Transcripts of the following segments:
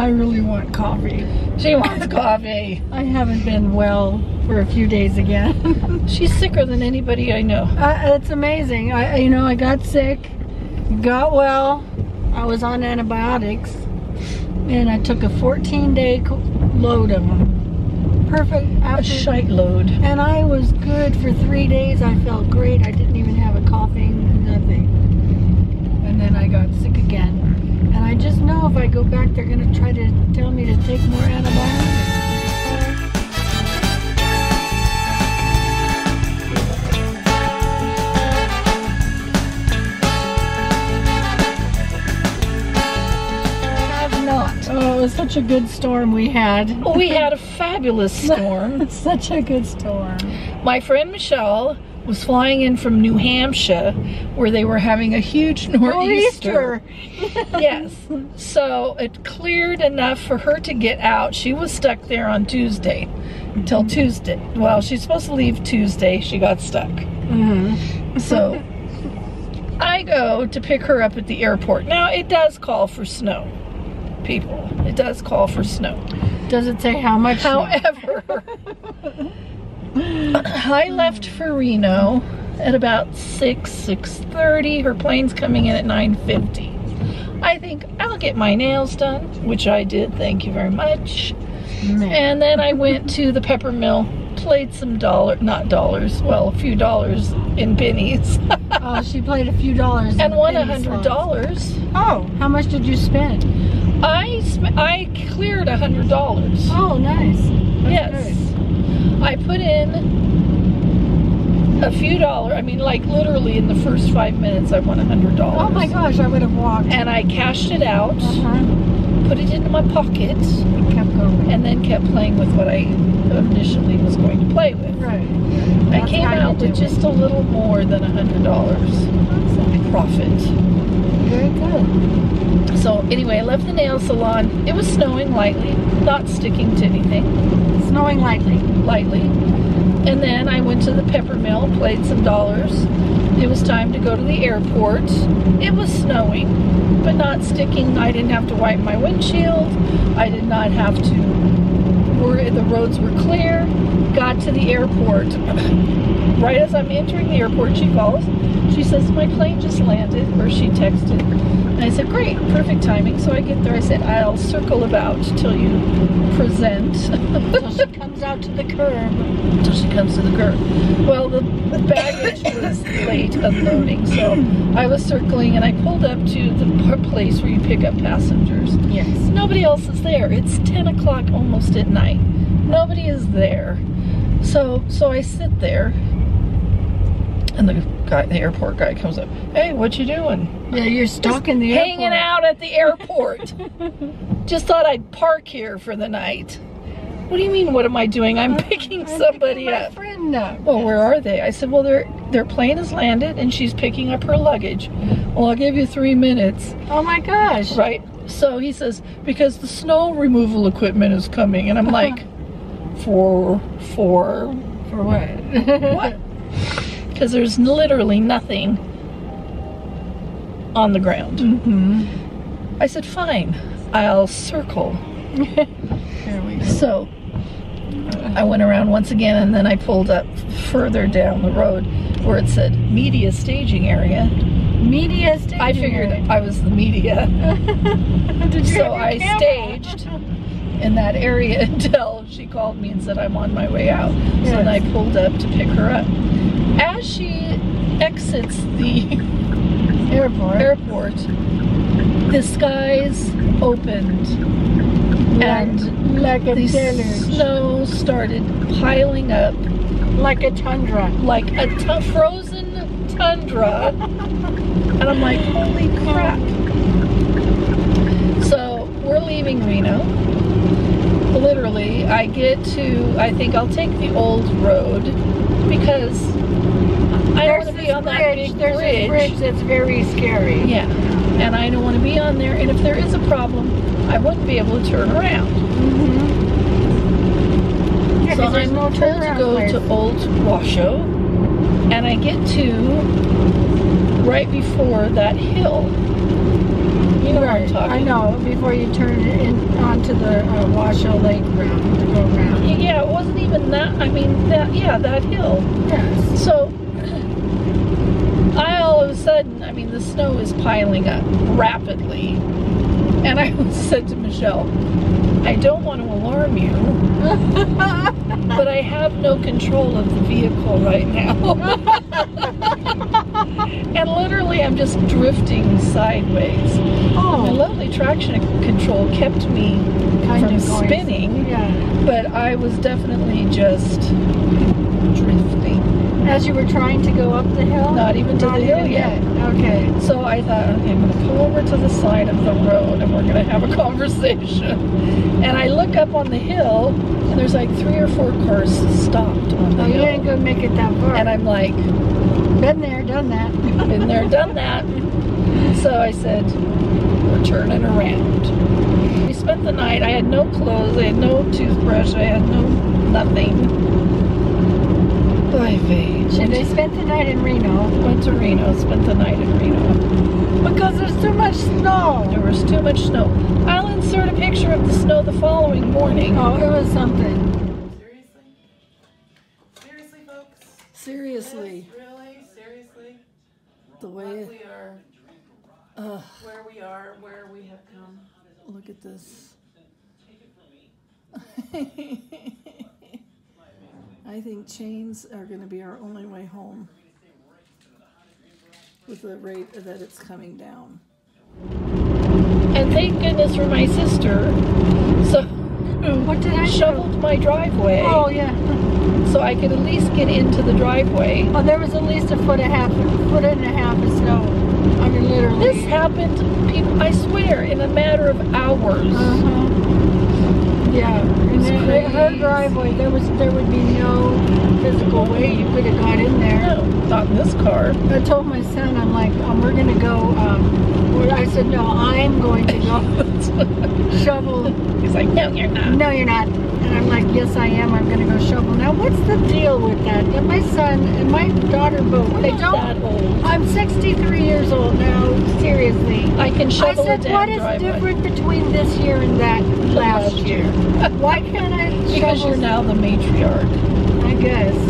I really want coffee. She wants coffee. I haven't been well for a few days again. She's sicker than anybody I know. uh, it's amazing. I, you know, I got sick, got well. I was on antibiotics, and I took a 14-day load of them. Perfect. A After, shite load. and I was good for three days. I felt great. I didn't even have a coughing, nothing. And then I got sick again. And I just know if I go back, they're gonna try to tell me to take more antibiotics. Have not. Oh, it was such a good storm we had. We had a fabulous storm. such a good storm. My friend Michelle was flying in from New Hampshire where they were having a huge nor'easter. yes. So it cleared enough for her to get out. She was stuck there on Tuesday till Tuesday. Well, she's supposed to leave Tuesday. She got stuck. Mm-hmm. So I go to pick her up at the airport. Now it does call for snow, people. It does call for snow. Does it say how much? However, I left for Reno at about 6, 6.30. Her plane's coming in at 9.50. I think I'll get my nails done, which I did, thank you very much. Man. And then I went to the Peppermill, played some dollar, not dollars, well, a few dollars in pennies, oh, she played a few dollars. and won a hundred dollars. Oh, how much did you spend? I sp- I cleared a hundred dollars. Oh, nice. That's Yes. I put in a few dollars. I mean, like literally in the first five minutes, I won a hundred dollars. Oh my gosh, I would have walked. And I cashed it out, Uh-huh. put it into my pocket, It kept going. and then kept playing with what I initially was going to play with. Right. I came out with it. just a little more than a hundred dollars profit. Very good. So anyway, I left the nail salon. It was snowing lightly, not sticking to anything. Snowing lightly. lightly. And then I went to the Peppermill, played some dollars. It was time to go to the airport. It was snowing, but not sticking. I didn't have to wipe my windshield. I did not have to worry. The roads were clear. Got to the airport. right as I'm entering the airport, she calls. She says, my plane just landed, or she texted. And I said, great, perfect timing. So I get there, I said, I'll circle about till you present. Until she comes out to the curb. until she comes to the curb. Well, the, the baggage was late unloading, so I was circling and I pulled up to the place where you pick up passengers. Yes. Nobody else is there. It's 10 o'clock almost at night. Nobody is there. So, so I sit there and the guy, the airport guy comes up. Hey, what you doing? Yeah, you're stuck in the airport. Hanging airport. out at the airport. Just thought I'd park here for the night. What do you mean, what am I doing? I'm picking I'm somebody picking up. friend up. Well, where are they? I said, well, their their plane has landed and she's picking up her luggage. Well, I'll give you three minutes, Oh my gosh. right? So he says, because the snow removal equipment is coming. And I'm like, for, for For what? what? Because there's literally nothing on the ground. hmm I said, fine, I'll circle. There we go. So I went around once again and then I pulled up further down the road where it said media staging area. Media staging. I figured area. I was the media. Did you so I camera? staged in that area until she called me and said I'm on my way out. So then I pulled up to pick her up. As she exits the Airport. airport, the skies opened and like a the deluge. snow started piling up Like a tundra. like a frozen tundra. and I'm like, holy crap. So we're leaving Reno. Literally, I get to, I think I'll take the old road because I don't There's want to be on that bridge. big There's bridge. this bridge that's very scary. Yeah, and I don't want to be on there. And if there is a problem, I wouldn't be able to turn around. Mm-hmm. Yeah, so there's I'm no told to go place. to Old Washoe, and I get to right before that hill. You know what I'm Right, talking. I know, before you turn it in onto the uh, Washoe Lake route to go around. Yeah, it wasn't even that. I mean, that yeah, that hill. Yes. So I all of a sudden, I mean, the snow is piling up rapidly, and I said to Michelle, "I don't want to alarm you, but I have no control of the vehicle right now." and literally, I'm just drifting sideways. My oh, lovely traction control kept me kind from of spinning, Yeah. but I was definitely just drifting. As you were trying to go up the hill? Not even to Not the hill even yet. Okay. So I thought, okay, I'm gonna pull over to the side of the road and we're gonna have a conversation. And I look up on the hill and there's like three or four cars stopped on the Oh, you ain't hill. gonna make it that far. And I'm like, been there, done that. been there, done that. So I said, we're turning around. We spent the night, I had no clothes, I had no toothbrush, I had no nothing. Bye, Paige. And they spent the night in Reno Went to Reno, spent the night in Reno. because there's too much snow. There was too much snow. I'll insert a picture of the snow the following morning. Oh, it was something. Seriously? Seriously, folks? Seriously, Yes, Seriously? The What way, we are, uh, where we are, where we have come. look at this. I think chains are gonna be our only way home. With the rate that it's coming down. And thank goodness for my sister. So, What did I do? shoveled my driveway. Oh, yeah. so I could at least get into the driveway. Oh, there was at least a foot and a half, foot and a half of snow. I mean, literally. This happened, people, I swear, in a matter of hours. Uh-huh. Yeah, and It's then her- her driveway, there was, there would be no physical way you could have got in there. No, not in this car. I told my son, I'm like, um, we're gonna go, um, well, I said, no, I'm going to go shovel. He's like, no, you're not. No, you're not. And I'm like, yes, I am. I'm gonna go shovel. Now, what's the deal with that? And my son and my daughter both, they don't. that old. I'm 63 years old now, seriously. I can I shovel said, what is driveway. different between this year and that last Last year? Why can't I Because shovel you're now the matriarch. I guess.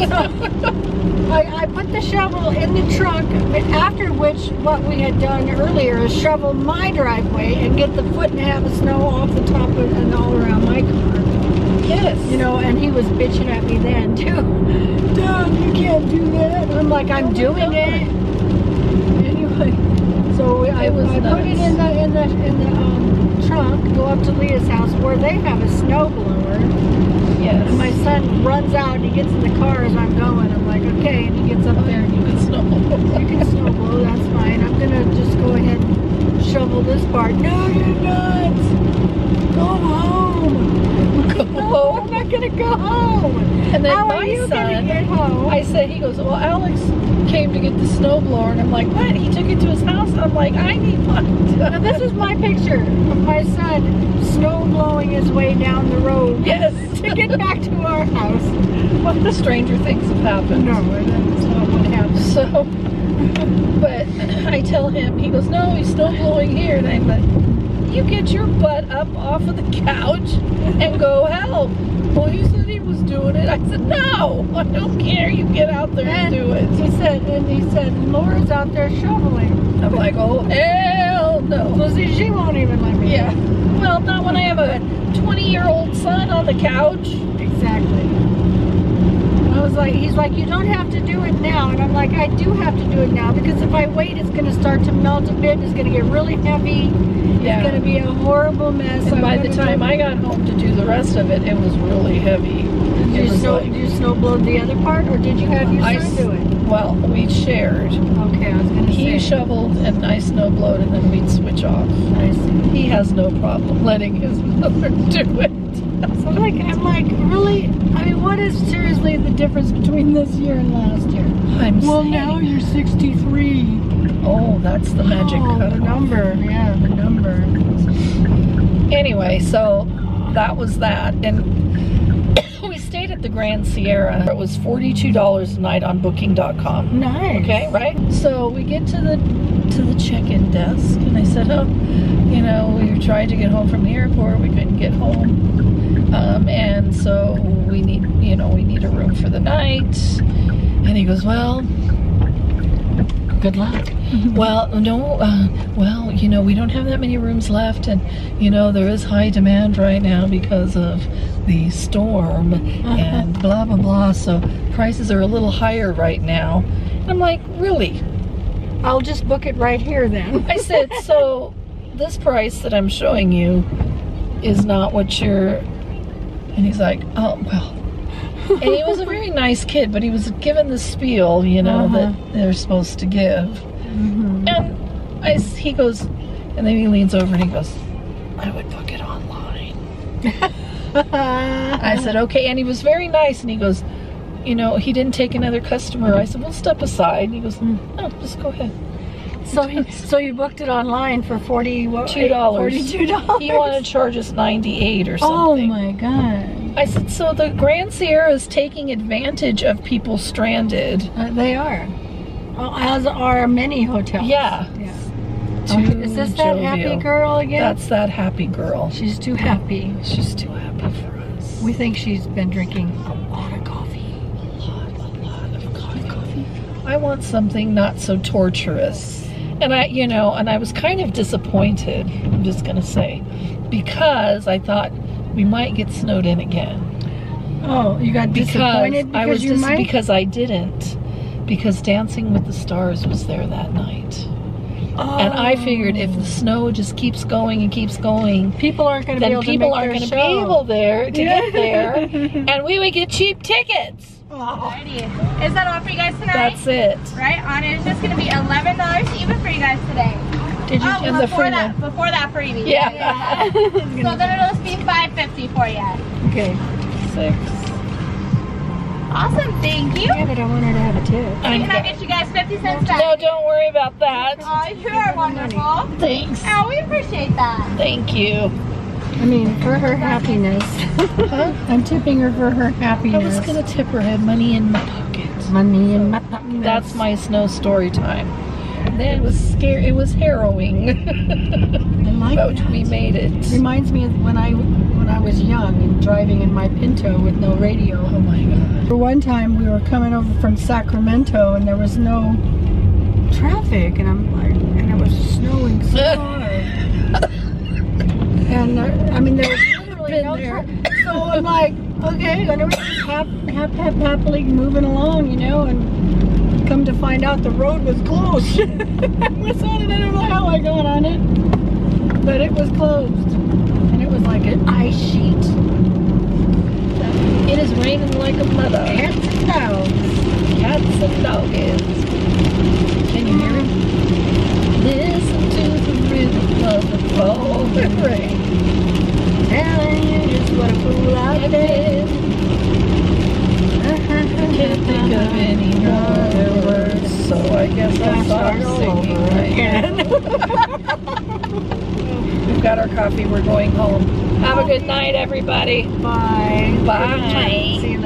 I, I put the shovel in the trunk, after which what we had done earlier is shovel my driveway and get the foot and a half of snow off the top of, and all around my car. Yes. You know, and he was bitching at me then too. Dad, you can't do that. I'm like, I'm doing it. Anyway, so I, It was I put it in the in the in the um, trunk, go up to Leah's house where they have a snow blower. Yes. And my son runs out and he gets in the car as I'm going. I'm like, okay, and he gets up there and you can snow. you can snow blow, that's fine. I'm gonna just go ahead and shovel this part. No, you're not. Go home. No, I'm not gonna go home. And then How my are you gonna son, get home? I said, he goes, well, Alex came to get the snowblower. And I'm like, what? He took it to his house? I'm like, I need one. now this is my picture of my son snow blowing his way down the road Yes. to get back to our house. Well, the stranger things have happened. No, that's not what happened. So, but I tell him, he goes, no, he's snow blowing here. And I'm like, you get your butt up off of the couch and go help. Well, he said he was doing it. I said, no, I don't care. You get out there and do it. He said, and he said, Laura's out there shoveling. I'm like, oh, hell no. So see, she won't even let me. Yeah. Well, not when I have a 20 year old son on the couch. Exactly. I was like, he's like, you don't have to do it now. And I'm like, I do have to do it now because if I wait, it's going to start to melt a bit. It's going to get really heavy. It's going to be a horrible mess. And I'm by the time I got home to do the rest of it, it was really heavy. Did It you, snow, like- you snow blow the other part or did you have your son do it? Well, we shared. Okay, I was going to say. He shoveled and I snow blowed and then we'd switch off. I see. He has no problem letting his mother do it. So like, I'm like, really? I mean, what is seriously the difference between this year and last year? I'm Well, saying- now you're 63. Oh, that's the magic oh, the number. Yeah, the number. Anyway, so that was that. And we stayed at the Grand Sierra. It was $42 a night on booking.com. Nice. Okay, right? So we get to the to the check-in desk and I said, Oh, you know, we were trying to get home from the airport, we couldn't get home. Um, and so we need you know, we need a room for the night. And he goes, Well, good luck. Well, no, uh, well, you know, we don't have that many rooms left, and you know, there is high demand right now because of the storm and blah blah blah. So prices are a little higher right now. And I'm like, really? I'll just book it right here then. I said, so this price that I'm showing you is not what you're. And he's like, oh well. And he was a very nice kid, but he was given the spiel, you know, Uh-huh. that they're supposed to give. Mhm. And I, he goes, and then he leans over and he goes, I would book it online. I said, okay. And he was very nice. And he goes, you know, he didn't take another customer. I said, well, step aside. And he goes, oh, just go ahead. so he, so you booked it online for forty? Two dollars. Forty-two dollars. He wanted to charge us 98 or something. Oh my god. I said, so the Grand Sierra is taking advantage of people stranded. Uh, they are. Well, as are many hotels. Yeah. Yeah. Okay, Is this that happy girl again? That's that happy girl. She's too happy. She's too happy for us. We think she's been drinking a lot of coffee. a lot, a lot of coffee. I want something not so torturous. And I, you know, and I was kind of disappointed, I'm just going to say, because I thought we might get snowed in again. Oh, you got disappointed because I was you dis- might. because I didn't. Because Dancing with the Stars was there that night. And I figured if the snow just keeps going and keeps going, people aren't going to be then able people to make aren't their going to show. be able there to Yeah. get there, and we would get cheap tickets. Oh, Is that all for you guys tonight? That's it. right on. It's just gonna be eleven dollars even for you guys today. Did you oh, and the before free that, one? before that freebie. Yeah. So then it'll just be five fifty for you. okay. Six. Awesome. Thank you. Yeah, but I want her to have a tip. I'm Can I go- get you guys fifty cents back? No, don't worry about that. Oh, you are wonderful. Thanks. Oh, we appreciate that. Thank you. I mean, for her happiness. Huh? I'm tipping her for her happiness. I was gonna tip her. I had money in my pocket. Money in my pocket. That's my snow story time. Then it was scary. It was harrowing, I like but that. we made it. Reminds me of when I when I was young and driving in my Pinto with no radio. Oh my god. For one time, we were coming over from Sacramento and there was no traffic, and I'm like, and it was snowing so hard. and there, I mean, there was literally no traffic. So I'm like, okay, and just hap, hap, hap, happily moving along, you know, and come to find out the road was closed. I was on it, I don't know how I got on it, but it was closed, and it was like an ice sheet. It is raining like a mother. Cats and dogs. Cats and doggies. Can you hear it? Listen to the rhythm of the falling rain. Telling you just what a fool I've been. Can't think of any other words, so I guess I'll start singing again. We've got our coffee. We're going home. Have a good night, everybody. Bye. Bye.